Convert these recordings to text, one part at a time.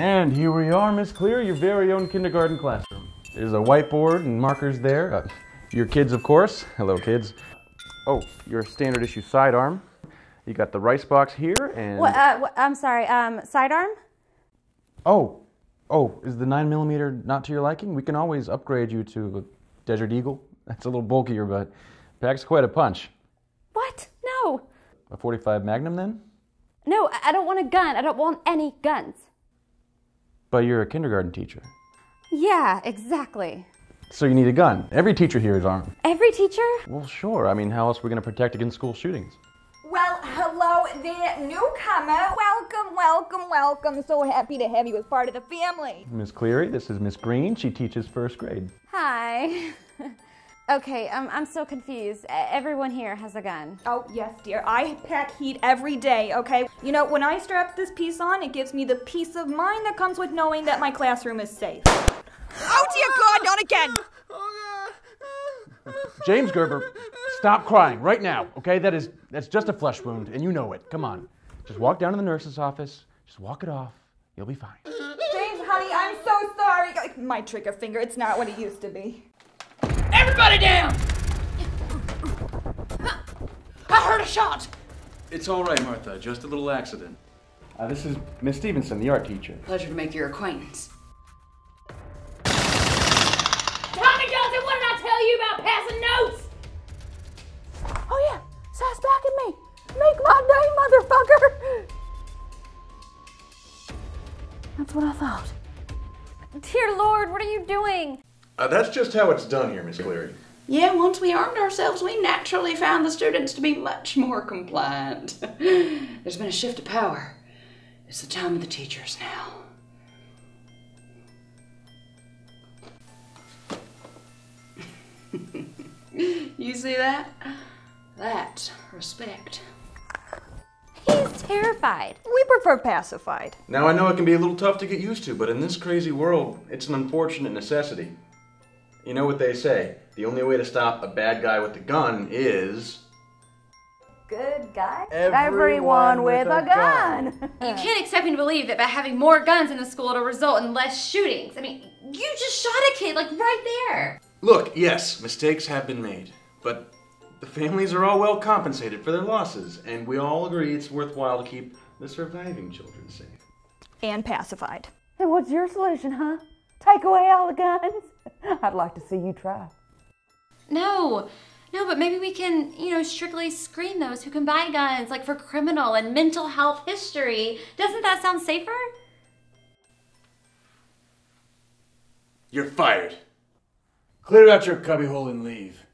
And here we are, Miss Cleary, your very own kindergarten classroom. There's a whiteboard and markers there. Uh, your kids, of course. Hello, kids. Oh, your standard issue sidearm. You got the rice box here and. Uh, I'm sorry, um, sidearm? Oh, oh, is the 9 millimeter not to your liking? We can always upgrade you to a Desert Eagle. That's a little bulkier, but packs quite a punch. What? No. A 45 Magnum then? No, I don't want a gun. I don't want any guns. But you're a kindergarten teacher. Yeah, exactly. So you need a gun. Every teacher here is armed. Every teacher? Well, sure. I mean, how else are we going to protect against school shootings? Well, hello there, newcomer. Welcome, welcome, welcome. So happy to have you as part of the family. Miss Cleary, this is Miss Green. She teaches first grade. Hi. okay, um, I'm so confused. Everyone here has a gun. Oh, yes, dear. I pack heat every day, okay? You know, when I strap this piece on, it gives me the peace of mind that comes with knowing that my classroom is safe. Oh, dear God, not again! James Gerber, stop crying right now, okay? That is that's just a flesh wound, and you know it. Come on. Just walk down to the nurse's office. Just walk it off. You'll be fine. James, honey, I'm so sorry. My trigger finger, it's not what it used to be. Everybody down! I heard a shot! It's all right, Martha. Just a little accident. Uh, this is Miss Stevenson, the art teacher. Pleasure to make your acquaintance. Tommy Johnson, what did I tell you about passing notes? Oh, yeah, sass back at me. Make my day, motherfucker. That's what I thought. Dear Lord, what are you doing? Uh, that's just how it's done here, Miss Cleary. Yeah, once we armed ourselves, we naturally found the students to be much more compliant. There's been a shift of power. It's the time of the teachers now. you see that? That's respect. He's terrified. We prefer pacified. Now I know it can be a little tough to get used to, but in this crazy world, it's an unfortunate necessity. You know what they say? The only way to stop a bad guy with a gun is. Good guy. Everyone with a gun. You can't expect me to believe that by having more guns in the school it'll result in less shootings. I mean, you just shot a kid, like right there. Look, yes, mistakes have been made, but the families are all well compensated for their losses, and we all agree it's worthwhile to keep the surviving children safe. And pacified. And what's your solution, huh? Take away all the guns? I'd like to see you try. No, no, but maybe we can, you know, strictly screen those who can buy guns, like for criminal and mental health history. Doesn't that sound safer? You're fired. Clear out your cubbyhole and leave.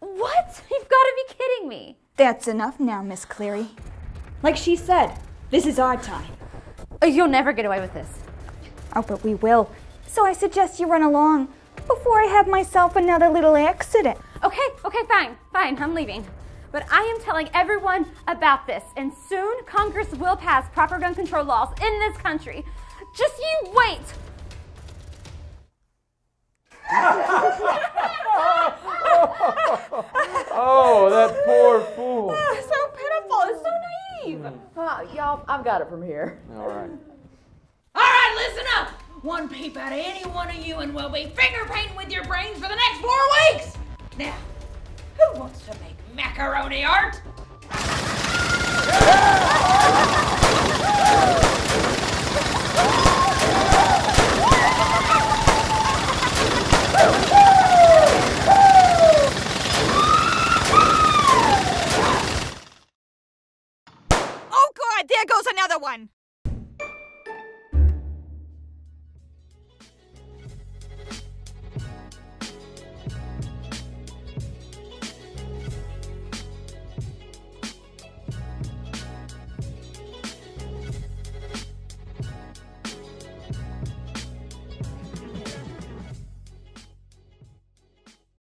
What? You've got to be kidding me. That's enough now, Miss Cleary. Like she said, this is our time. Oh, You'll never get away with this. Oh, but we will. So I suggest you run along before I have myself another little accident. Okay, okay, fine, fine, I'm leaving. But I am telling everyone about this, and soon Congress will pass proper gun control laws in this country. Just you wait. Oh, that poor fool. so pitiful. It's so naive. Uh, y'all, I've got it from here. All right. All right, listen up. One peep out of any one of you, and we'll be finger painting with your brains for the next four weeks. Now, who wants to make macaroni art? Oh, God, there goes another one.